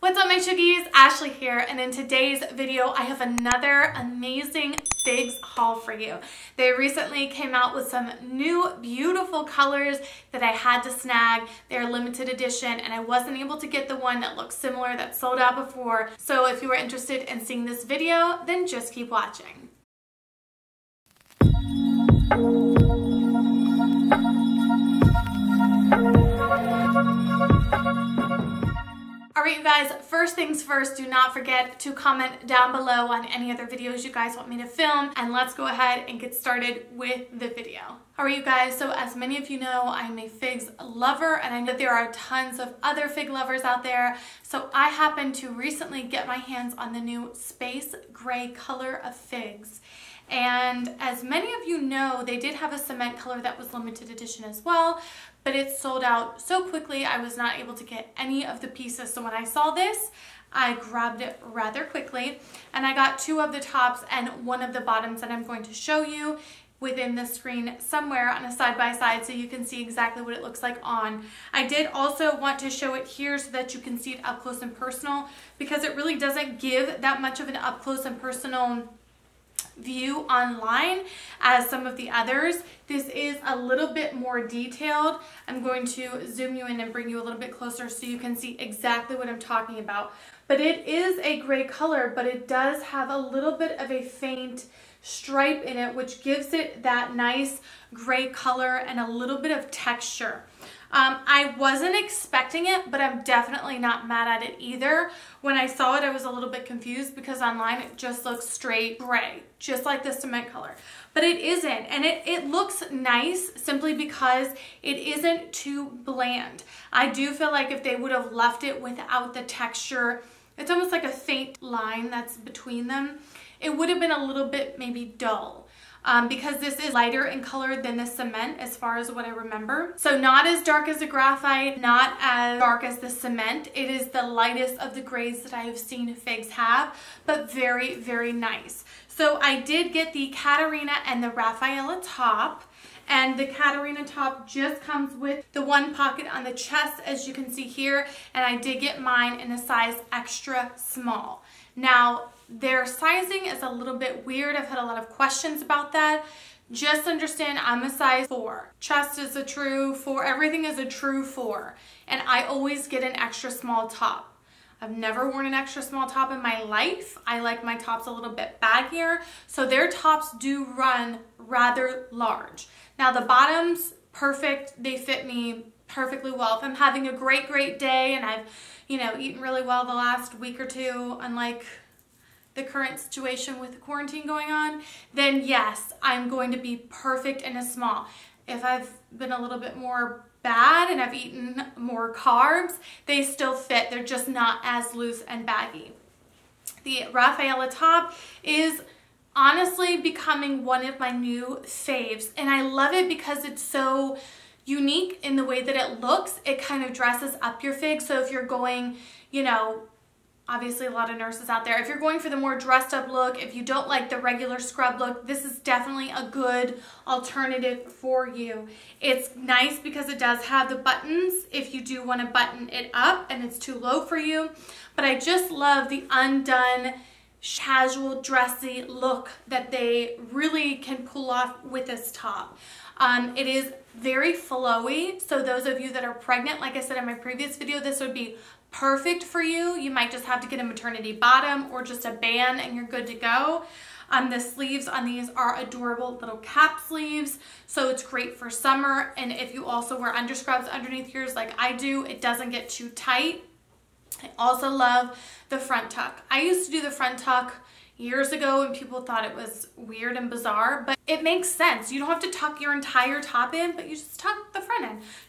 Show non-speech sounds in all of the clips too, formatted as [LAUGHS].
What's up my chuggies? Ashley here and in today's video I have another amazing figs haul for you. They recently came out with some new beautiful colors that I had to snag. They're limited edition and I wasn't able to get the one that looks similar that sold out before. So if you are interested in seeing this video then just keep watching. Right, you guys, first things first, do not forget to comment down below on any other videos you guys want me to film, and let's go ahead and get started with the video. All right, you guys, so as many of you know, I'm a figs lover, and I know there are tons of other fig lovers out there, so I happened to recently get my hands on the new Space Gray color of figs. And as many of you know, they did have a cement color that was limited edition as well, but it sold out so quickly I was not able to get any of the pieces. So when I saw this, I grabbed it rather quickly and I got two of the tops and one of the bottoms that I'm going to show you within the screen somewhere on a side-by-side -side so you can see exactly what it looks like on. I did also want to show it here so that you can see it up close and personal because it really doesn't give that much of an up close and personal view online as some of the others. This is a little bit more detailed. I'm going to zoom you in and bring you a little bit closer so you can see exactly what I'm talking about. But it is a gray color, but it does have a little bit of a faint stripe in it, which gives it that nice gray color and a little bit of texture. Um, I wasn't expecting it, but I'm definitely not mad at it either. When I saw it, I was a little bit confused because online it just looks straight gray, just like the cement color. But it isn't, and it, it looks nice simply because it isn't too bland. I do feel like if they would have left it without the texture, it's almost like a faint line that's between them, it would have been a little bit maybe dull um, because this is lighter in color than the cement as far as what I remember. So not as dark as the graphite, not as dark as the cement. It is the lightest of the grays that I have seen figs have, but very, very nice. So I did get the Catarina and the Rafaela top and the Catarina top just comes with the one pocket on the chest as you can see here and I did get mine in a size extra small. Now their sizing is a little bit weird. I've had a lot of questions about that. Just understand I'm a size 4. Chest is a true 4. Everything is a true 4. And I always get an extra small top. I've never worn an extra small top in my life. I like my tops a little bit baggier. So their tops do run rather large. Now the bottoms, perfect. They fit me perfectly well. If I'm having a great, great day and I've, you know, eaten really well the last week or two, unlike the current situation with the quarantine going on, then yes, I'm going to be perfect in a small. If I've been a little bit more bad and I've eaten more carbs, they still fit. They're just not as loose and baggy. The Rafaela top is honestly becoming one of my new faves and I love it because it's so unique in the way that it looks. It kind of dresses up your fig. So if you're going, you know, obviously a lot of nurses out there. If you're going for the more dressed up look, if you don't like the regular scrub look, this is definitely a good alternative for you. It's nice because it does have the buttons if you do want to button it up and it's too low for you. But I just love the undone casual dressy look that they really can pull off with this top. Um, it is very flowy, so those of you that are pregnant, like I said in my previous video, this would be perfect for you. You might just have to get a maternity bottom or just a band and you're good to go. Um, the sleeves on these are adorable little cap sleeves, so it's great for summer. And if you also wear underscrubs underneath yours like I do, it doesn't get too tight. I also love the front tuck. I used to do the front tuck years ago and people thought it was weird and bizarre, but it makes sense. You don't have to tuck your entire top in, but you just tuck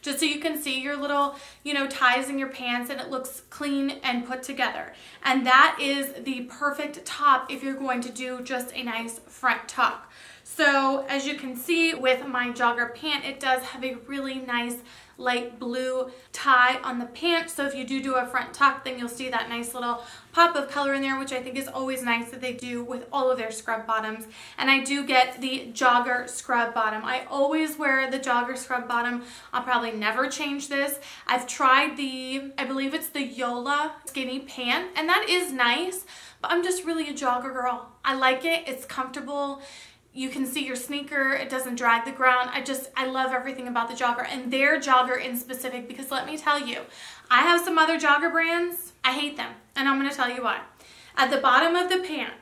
just so you can see your little, you know, ties in your pants and it looks clean and put together. And that is the perfect top if you're going to do just a nice front tuck. So as you can see with my jogger pant, it does have a really nice light blue tie on the pants. So if you do do a front tuck, then you'll see that nice little pop of color in there, which I think is always nice that they do with all of their scrub bottoms. And I do get the jogger scrub bottom. I always wear the jogger scrub bottom. I'll probably never change this. I've tried the, I believe it's the Yola skinny pant, and that is nice, but I'm just really a jogger girl. I like it, it's comfortable you can see your sneaker, it doesn't drag the ground. I just, I love everything about the jogger and their jogger in specific because let me tell you, I have some other jogger brands, I hate them and I'm gonna tell you why. At the bottom of the pant,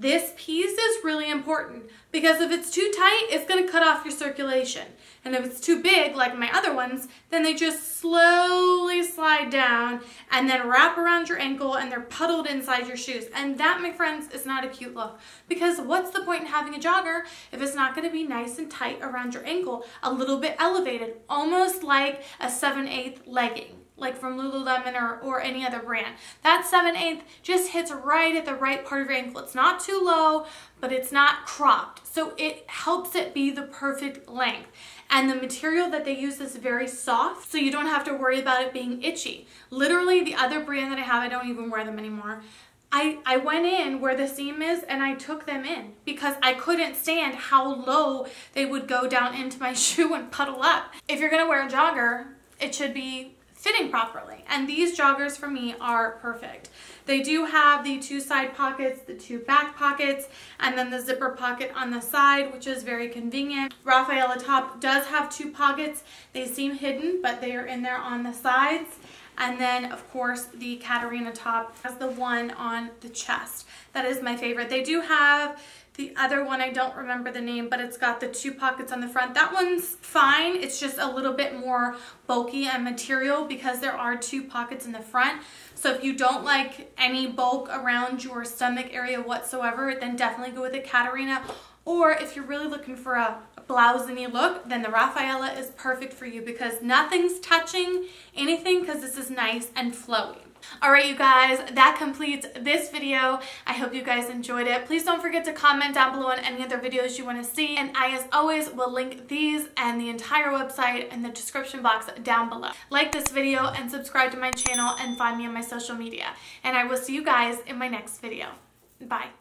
this piece is really important because if it's too tight, it's gonna cut off your circulation. And if it's too big, like my other ones, then they just slowly slide down and then wrap around your ankle and they're puddled inside your shoes. And that, my friends, is not a cute look. Because what's the point in having a jogger if it's not gonna be nice and tight around your ankle, a little bit elevated, almost like a 7 8 legging like from Lululemon or, or any other brand. That 7 8 just hits right at the right part of your ankle. It's not too low, but it's not cropped. So it helps it be the perfect length. And the material that they use is very soft, so you don't have to worry about it being itchy. Literally, the other brand that I have, I don't even wear them anymore. I, I went in where the seam is and I took them in because I couldn't stand how low they would go down into my [LAUGHS] shoe and puddle up. If you're gonna wear a jogger, it should be fitting properly. And these joggers for me are perfect. They do have the two side pockets, the two back pockets, and then the zipper pocket on the side, which is very convenient. Rafaela top does have two pockets. They seem hidden, but they are in there on the sides. And then, of course, the Catarina top has the one on the chest. That is my favorite. They do have the other one, I don't remember the name, but it's got the two pockets on the front. That one's fine. It's just a little bit more bulky and material because there are two pockets in the front. So if you don't like any bulk around your stomach area whatsoever, then definitely go with a Catarina. Or if you're really looking for a blousey look, then the Rafaela is perfect for you because nothing's touching anything because this is nice and flowy. All right, you guys, that completes this video. I hope you guys enjoyed it. Please don't forget to comment down below on any other videos you want to see. And I, as always, will link these and the entire website in the description box down below. Like this video and subscribe to my channel and find me on my social media. And I will see you guys in my next video. Bye.